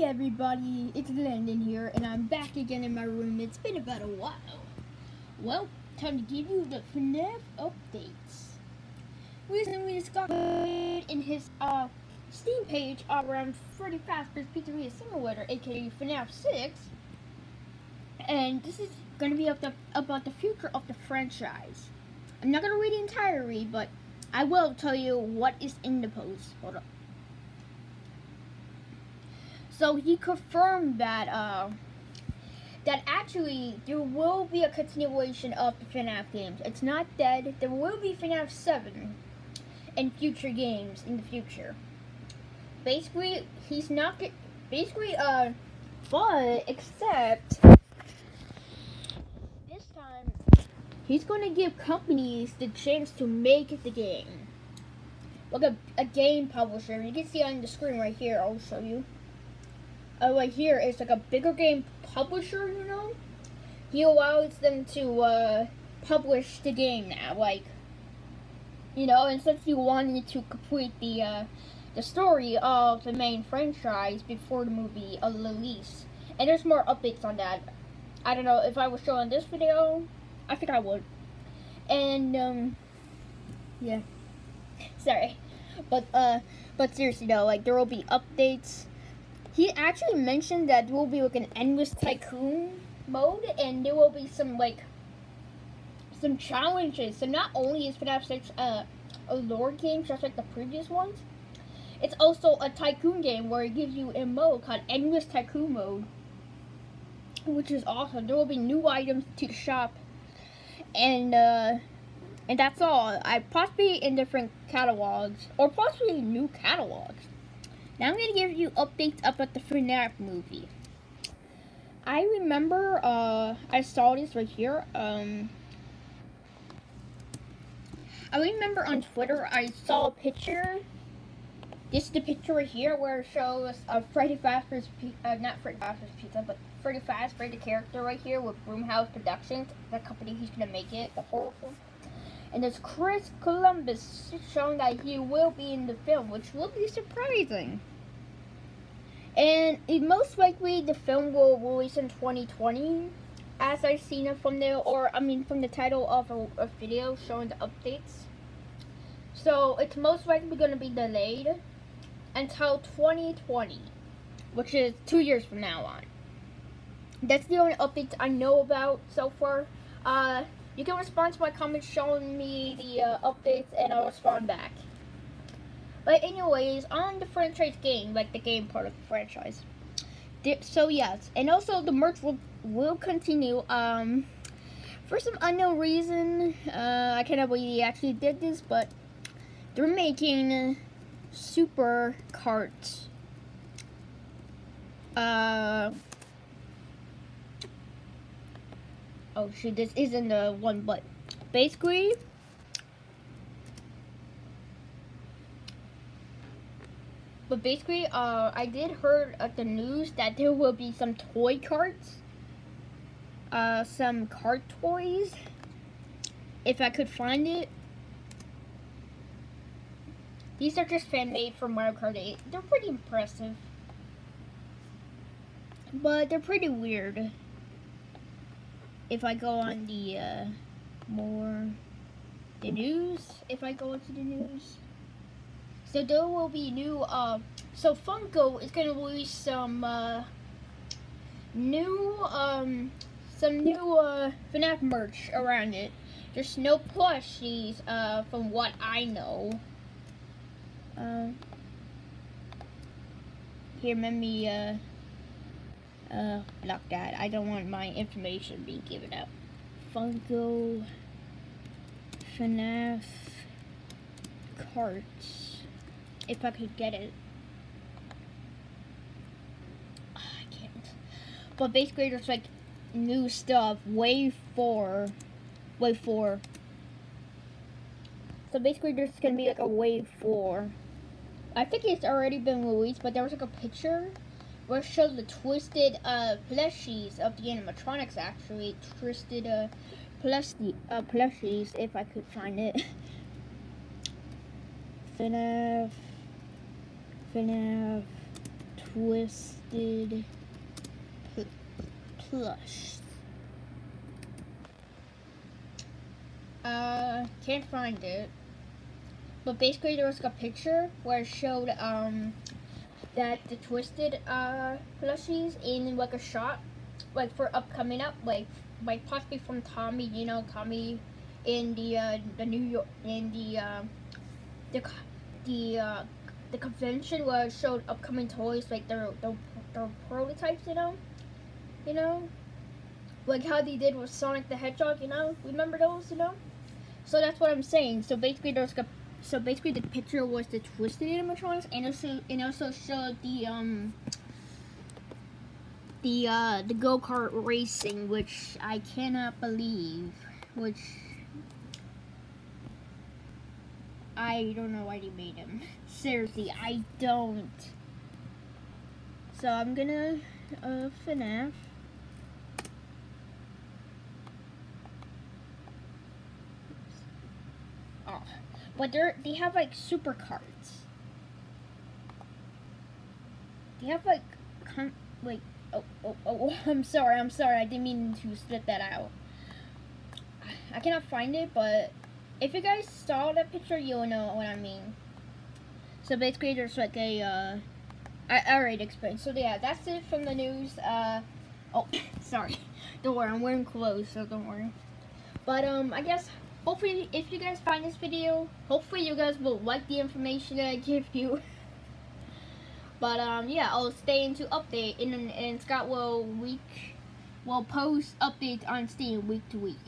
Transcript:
Hey everybody, it's Landon here, and I'm back again in my room. It's been about a while. Well, time to give you the FNAF updates. Recently discovered in his uh, Steam page around Freddy Fazbear's Pizzeria Simulator, aka FNAF 6. And this is going to be up the, about the future of the franchise. I'm not going to read the entire read, but I will tell you what is in the post. Hold up. So he confirmed that uh, that actually there will be a continuation of the FNAF games. It's not dead. There will be FNAF 7 in future games in the future. Basically, he's not basically uh but except this time he's going to give companies the chance to make the game. Like a, a game publisher. You can see on the screen right here. I'll show you uh, right here is like a bigger game publisher, you know? He allows them to uh, publish the game now, like, you know, and since he wanted to complete the uh, the story of the main franchise before the movie uh, release, and there's more updates on that. I don't know if I was showing this video, I think I would. And um, yeah, sorry, but uh, but seriously though, like there will be updates he actually mentioned that there will be like an endless tycoon mode and there will be some like some challenges. So not only is FNAF 6 uh, a lore game just like the previous ones, it's also a tycoon game where it gives you a mode called endless tycoon mode. Which is awesome. There will be new items to shop. And uh and that's all. I possibly in different catalogs or possibly new catalogs. Now I'm going to give you updates about the FNAF movie. I remember, uh, I saw this right here, um, I remember on Twitter, I saw a picture, this is the picture right here, where it shows, uh, Freddy Fazbear's, uh, not Freddy Fazbear's Pizza, but Freddy Fazbear, the character right here, with Blumhouse Productions, the company he's going to make it, the horror film. And there's Chris Columbus showing that he will be in the film, which will be surprising. And it, most likely the film will release in 2020, as I've seen it from the, or I mean from the title of a, a video showing the updates. So it's most likely going to be delayed until 2020, which is two years from now on. That's the only updates I know about so far. Uh, you can respond to my comments showing me the uh, updates and I'll respond back. But anyways, on the franchise game, like the game part of the franchise. So yes, and also the merch will will continue. Um, for some unknown reason, uh, I cannot believe he actually did this, but they're making super carts. Uh. Oh shoot, this isn't the one, but basically But basically, uh, I did heard at the news that there will be some toy carts. Uh, some cart toys. If I could find it. These are just fan-made from Mario Kart 8. They're pretty impressive. But they're pretty weird. If I go on the, uh, more, the news, if I go into the news. So there will be new, uh, so Funko is going to release some, uh, new, um, some new, uh, FNAF merch around it. There's no plushies, uh, from what I know. Uh, here, let me, uh, uh, block that. I don't want my information being given out. Funko, FNAF, carts if I could get it. Oh, I can't. But basically, there's like new stuff. Wave 4. Wave 4. So basically, there's gonna be like a Wave 4. I think it's already been released, but there was like a picture where it shows the twisted uh, plushies of the animatronics actually. Twisted uh, uh, plushies, if I could find it. FNAF. FNAF twisted pl plush. Uh, can't find it. But basically there was a picture where it showed um that the twisted uh plushies in like a shot like for upcoming up like like possibly from Tommy, you know, Tommy in the uh, the New York in the uh, the the uh, the convention where it showed upcoming toys like their their, their prototypes, you know, you know, like how they did with Sonic the Hedgehog, you know, remember those, you know. So that's what I'm saying. So basically, there's a so basically the picture was the twisted animatronics, and also and also showed the um the uh the go kart racing, which I cannot believe, which I don't know why they made him. Seriously, I don't. So I'm gonna uh, FNAF. Oh, but they're they have like super cards. They have like com like oh, oh oh I'm sorry I'm sorry I didn't mean to split that out. I cannot find it, but if you guys saw that picture, you'll know what I mean. So basically, there's like a, uh, I, already explained. So yeah, that's it from the news. Uh, oh, sorry. Don't worry, I'm wearing clothes, so don't worry. But, um, I guess, hopefully, if you guys find this video, hopefully you guys will like the information that I give you. but, um, yeah, I'll stay into update, and, and Scott will week, will post updates on Steam week to week.